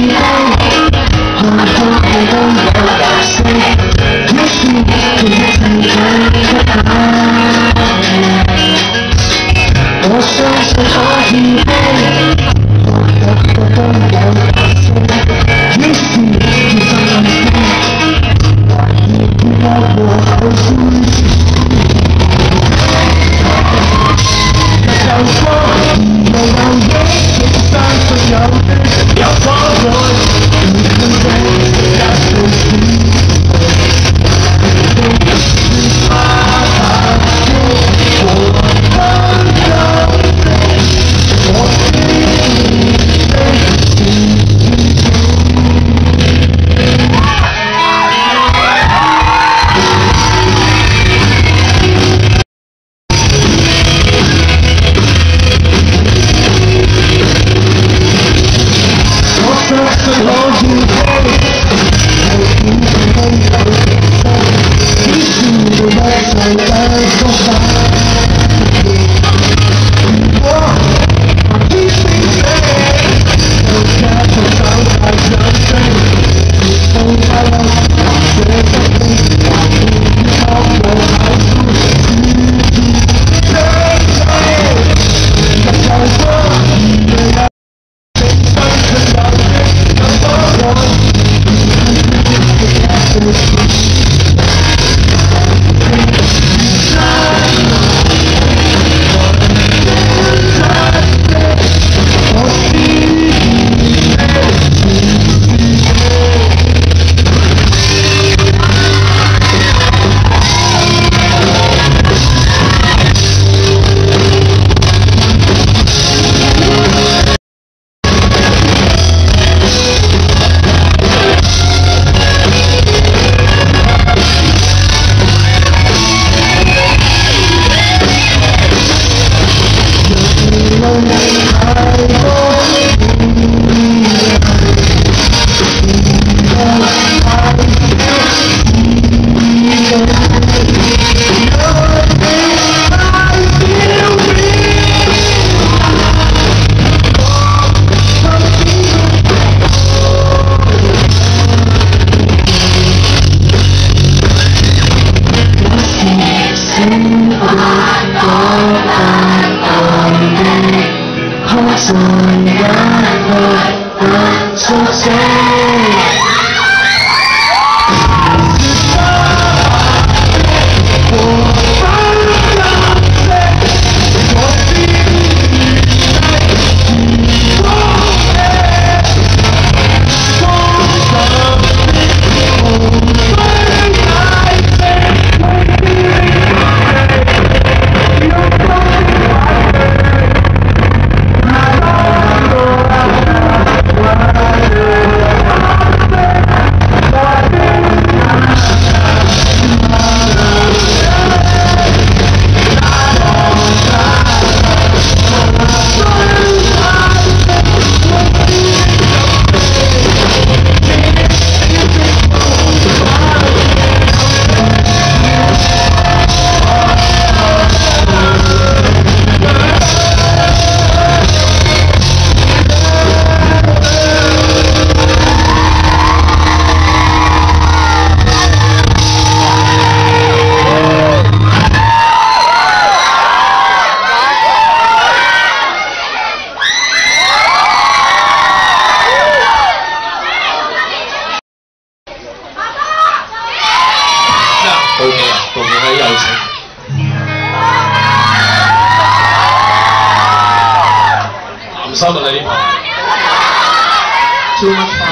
你让我无法开口。no Not today. 到的那一，就差。